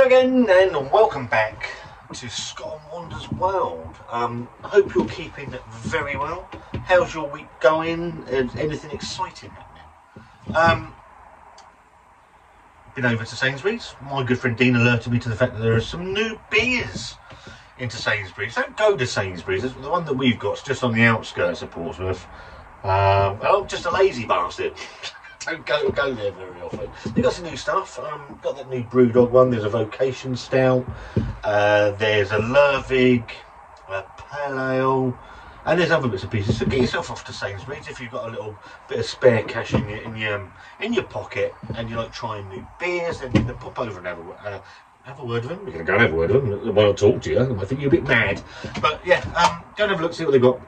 again, and welcome back to Scott and Wanda's World. Um, I hope you're keeping very well. How's your week going? Anything exciting? Um, been over to Sainsbury's. My good friend Dean alerted me to the fact that there are some new beers into Sainsbury's. Don't go to Sainsbury's. The one that we've got is just on the outskirts of Portsmouth. Um, oh, just a lazy bastard. Don't go go there very often. They've got some new stuff. Um, got that new BrewDog one. There's a Vocation Stout. Uh, there's a Lervig, a Pale Ale, and there's other bits and pieces. So get yourself off to Sainsbury's if you've got a little bit of spare cash in your in your um, in your pocket, and you like trying new beers. Then you can pop over and have a uh, have a word with them. Going to go and have a word with them. They want to talk to you. I think you're a bit mad, but yeah, um, go and have a look, see what they've got.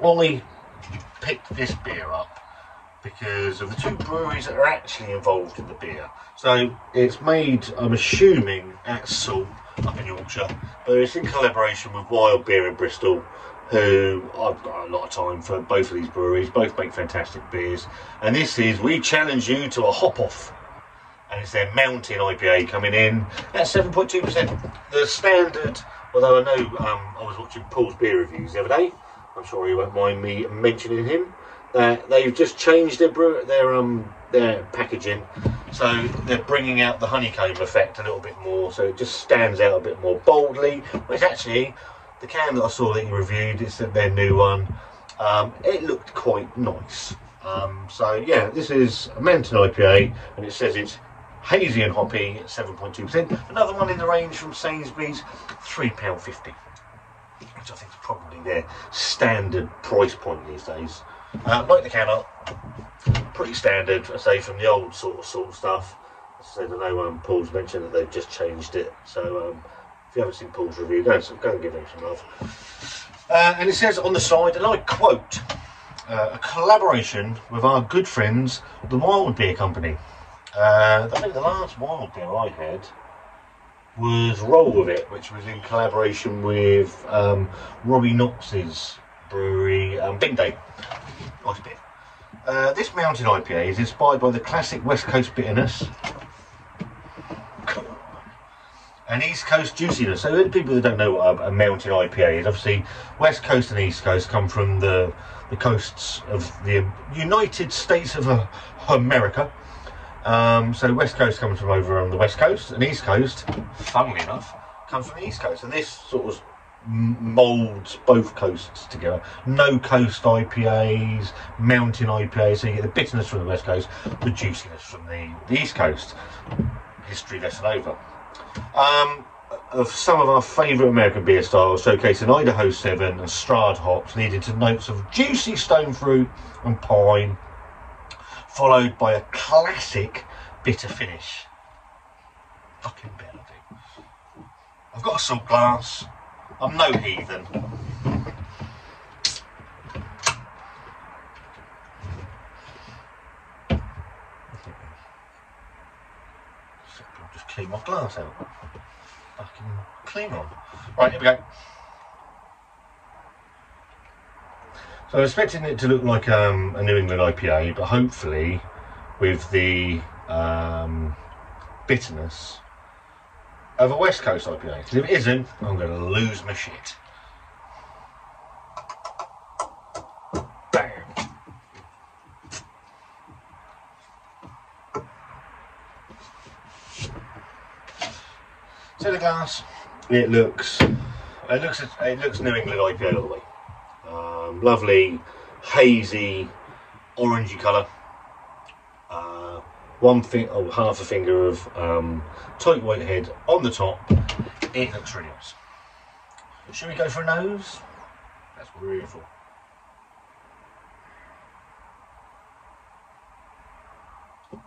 Ollie picked this beer up because of the two breweries that are actually involved in the beer. So it's made, I'm assuming, at Salt up in Yorkshire, but it's in collaboration with Wild Beer in Bristol, who I've got a lot of time for both of these breweries. Both make fantastic beers, and this is we challenge you to a hop off. And it's their Mountain IPA coming in at 7.2%. The standard, although I know um, I was watching Paul's beer reviews the other day, I'm sure you won't mind me mentioning him they've just changed their brew, their um their packaging, so they're bringing out the honeycomb effect a little bit more, so it just stands out a bit more boldly. Which actually, the can that I saw that you reviewed, it's their new one. Um, it looked quite nice. Um, so yeah, this is a Mountain IPA, and it says it's hazy and hoppy at 7.2%. Another one in the range from Sainsbury's, £3.50, which I think is probably their standard price point these days. Uh, like the can art, pretty standard, I say, from the old sort of sort of stuff. I said, I know um, Paul's mentioned that they've just changed it, so um, if you haven't seen Paul's review, go and, go and give him some love. Uh, and it says on the side, and I quote, uh, a collaboration with our good friends, the Wild Beer Company. Uh, I think the last Wild Beer I had was Roll With It, which was in collaboration with um, Robbie Knox's brewery, um, Bin Day. Nice beer. Uh, this mountain IPA is inspired by the classic West Coast bitterness and East Coast juiciness. So, people that don't know what a, a, mountain IPA is, obviously, West Coast and East Coast come from the the coasts of the United States of America. Um, so, West Coast comes from over on the West Coast, and East Coast, funnily enough, comes from the East Coast. And this sort of molds both coasts together. No coast IPAs, mountain IPAs, so you get the bitterness from the west coast, the juiciness from the, the east coast. History lesson over. Um, of some of our favourite American beer styles, showcasing Idaho 7 and Strata hops, leading to notes of juicy stone fruit and pine, followed by a classic bitter finish. Fucking better, I've got a salt glass. I'm no heathen. I'll just clean my glass out. Fucking clean on. Right, here we go. So I'm expecting it to look like um, a New England IPA, but hopefully with the um, bitterness of a West Coast IPA. Because if it isn't, I'm going to lose my shit. Bam. So the glass, it looks, it looks, it looks New England IPA all the way. Um, lovely, hazy, orangey colour one thing, oh, half a finger of um, tight white head on the top. It looks really nice. Should we go for a nose? That's what we're here for.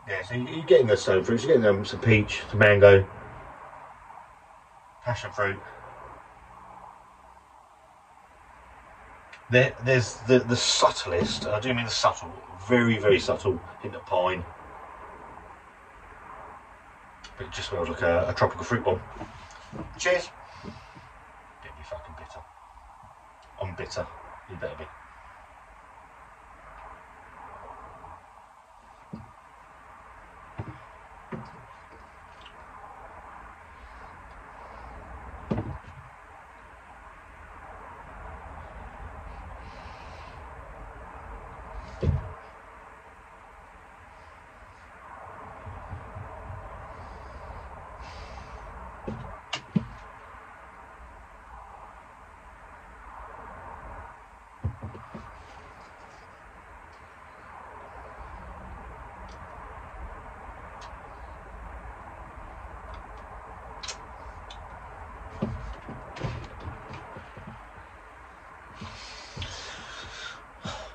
Yeah, so you're getting the stone fruits, you're getting um, some peach, some mango, passion fruit. There, there's the, the subtlest, I do mean the subtle, very, very subtle hint of pine, it just smells like a, a tropical fruit bomb. Cheers. Don't be fucking bitter. I'm bitter. You better be.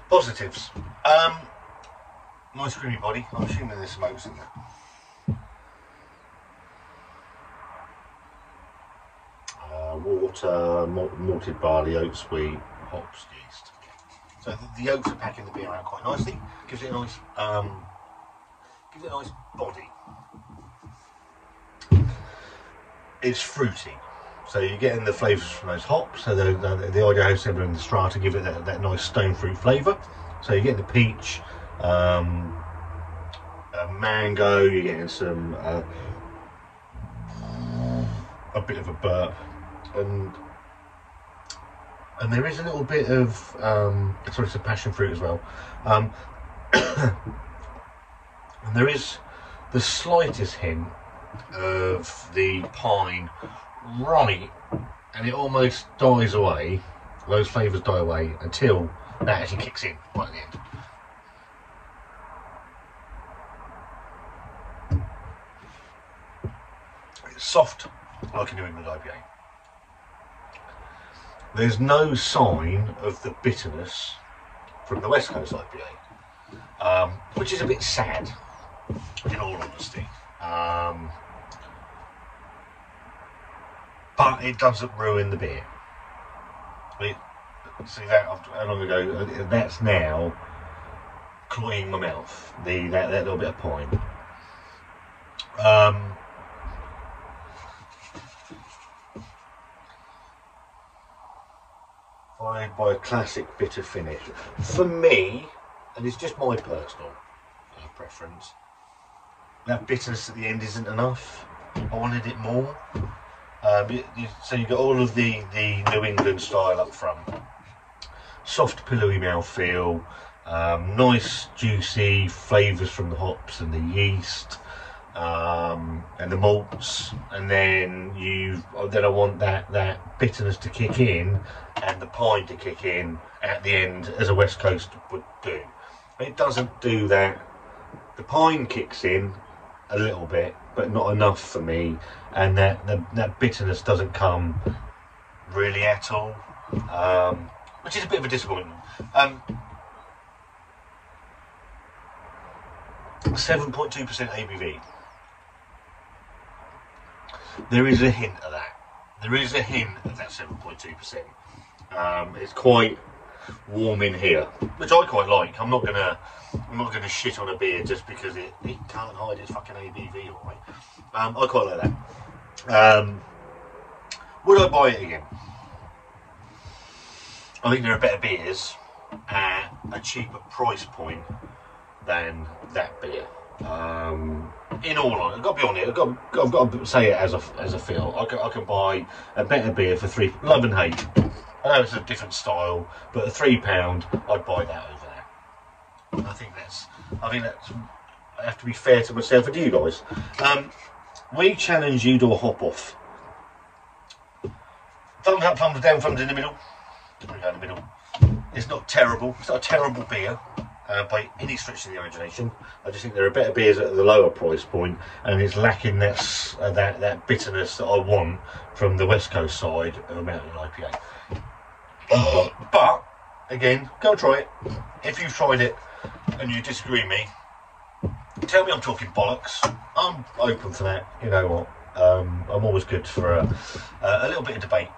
Positives. Um, nice creamy body. I'm assuming there's smokes in there. Uh, water, malted barley, oats, wheat, hops, yeast. So the, the oats are packing the beer out quite nicely. Gives it a nice, um, gives it a nice body. It's fruity. So you're getting the flavours from those hops. So the, the, the Idaho and the Strata give it that, that nice stone fruit flavour. So you get the peach, um, mango, you're getting some, uh, a bit of a burp. And and there is a little bit of, um, sorry, some passion fruit as well. Um, and there is the slightest hint of the pine right, and it almost dies away. Those flavours die away until that actually kicks in right at the end. It's soft, like a New England IPA. There's no sign of the bitterness from the West Coast IPA, um, which is a bit sad, in all honesty. Um, but it doesn't ruin the beer. It, see that how long ago? That's now cloying my mouth. The that, that little bit of pine. Um, followed by a classic bitter finish. For me, and it's just my personal uh, preference, that bitterness at the end isn't enough. I wanted it more. Um, so you got all of the, the New England style up front. Soft, pillowy mouthfeel, um, nice, juicy flavours from the hops and the yeast, um, and the malts. And then you, then I want that that bitterness to kick in, and the pine to kick in at the end, as a West Coast would do. It doesn't do that. The pine kicks in a little bit, but not enough for me, and that the, that bitterness doesn't come really at all, um, which is a bit of a disappointment. Um, 7.2% ABV. There is a hint of that. There is a hint of that 7.2%. Um, it's quite warm in here, which I quite like. I'm not gonna I'm not to shit on a beer just because it, it can't hide its fucking ABV, alright? Um, I quite like that. Um, would I buy it again? I think there are better beers at a cheaper price point than that beer. Um, in all honesty, I've got to be honest, I've got, I've got to say it as a, as a feel. I can, I can buy a better beer for three, love and hate. I know it's a different style, but a three pound, I'd buy that over there. I think that's, I think that's, I have to be fair to myself and you guys. Um, we challenge you to a hop off. Thumbs up, thumbs down, thumbs in the middle. in the middle. It's not terrible. It's not a terrible beer. Uh, by any stretch of the imagination. I just think there are better beers at the lower price point, and it's lacking that uh, that that bitterness that I want from the West Coast side of a Mountain IPA. but again, go try it. If you've tried it, and you disagree me, tell me I'm talking bollocks. I'm open for that. You know what? Um, I'm always good for a, a, little bit of debate.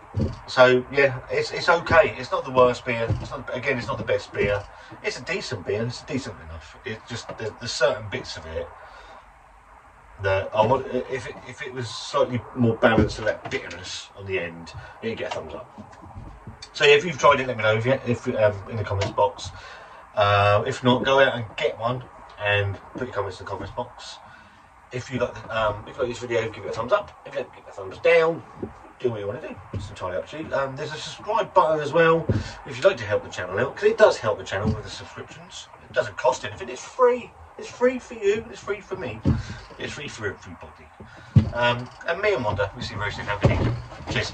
So yeah, it's it's okay. It's not the worst beer. It's not again. It's not the best beer. It's a decent beer. It's decent enough. It's just there's, certain bits of it that I want. If it, if it was slightly more balanced to that bitterness on the end, it'd get a thumbs up. So if you've tried it, let me know if, you, if um, in the comments box. Uh, if not, go out and get one and put your comments in the comments box. If you like, um, if you like this video, give it a thumbs up. If you like, give it a thumbs down. do what you want to do. It's entirely up to you. Um, there's a subscribe button as well if you'd like to help the channel out, because it does help the channel with the subscriptions. It doesn't cost anything. It's free. It's free for you. It's free for me. It's free for everybody. Um, and me and Wanda, we see you very soon. Have a. Cheers.